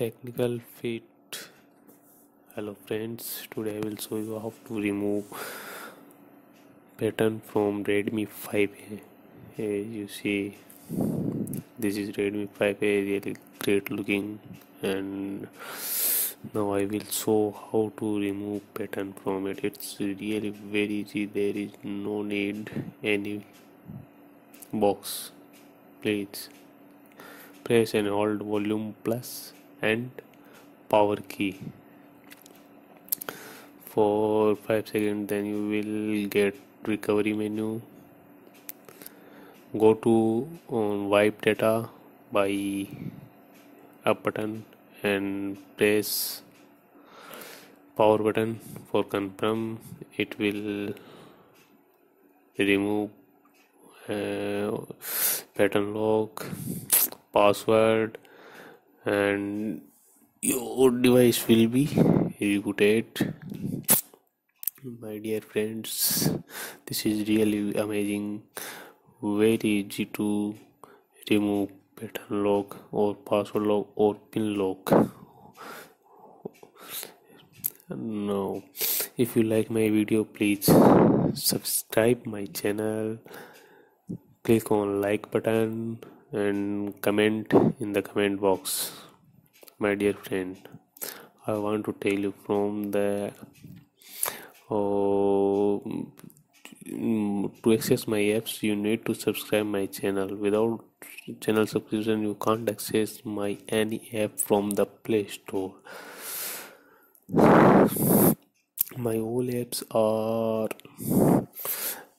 technical fit. Hello friends. Today i will show you how to remove pattern from redmi 5a as you see this is redmi 5a really great looking. And now i will show how to remove pattern from it. It's really very easy. There is no need any box please press and hold volume plus and power key. For 5 seconds then you will get recovery menu. Go to on wipe data by up button and press power button for confirm. It will remove uh, pattern lock password and your device will be rebooted. My dear friends this is really amazing. Very easy to remove pattern lock or password lock or pin lock. Now if you like my video please subscribe my channel. Click on like button and comment in the comment box. My dear friend i want to tell you from the oh, to access my apps you need to subscribe my channel. Without channel subscription you can't access my any app from the play store. My all apps are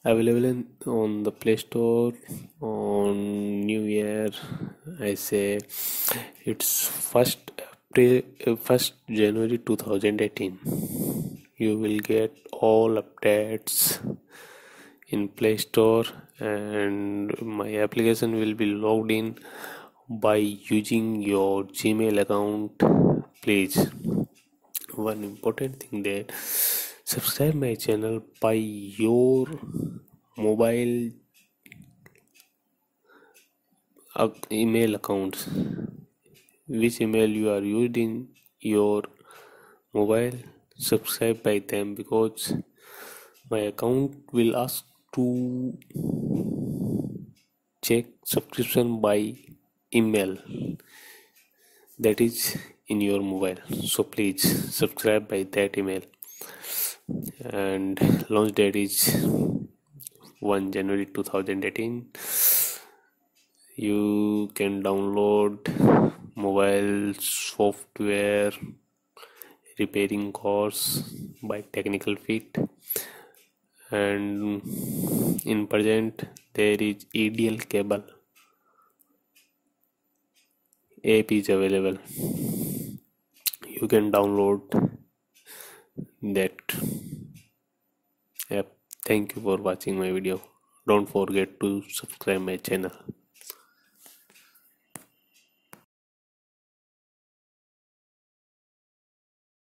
available in, on the play store on new year i say it's first first january 2018 you will get all updates in play store and my application will be logged in by using your gmail account please. One important thing that subscribe my channel by your mobile uh, email accounts which email you are using your mobile subscribe by them because my account will ask to check subscription by email. That is in your mobile. So please subscribe by that email and launch date is 1 January 2018 you can download mobile software repairing course by technical fit and in present there is EDL cable. App is available. You can download that yep thank you for watching my video. Don't forget to subscribe my channel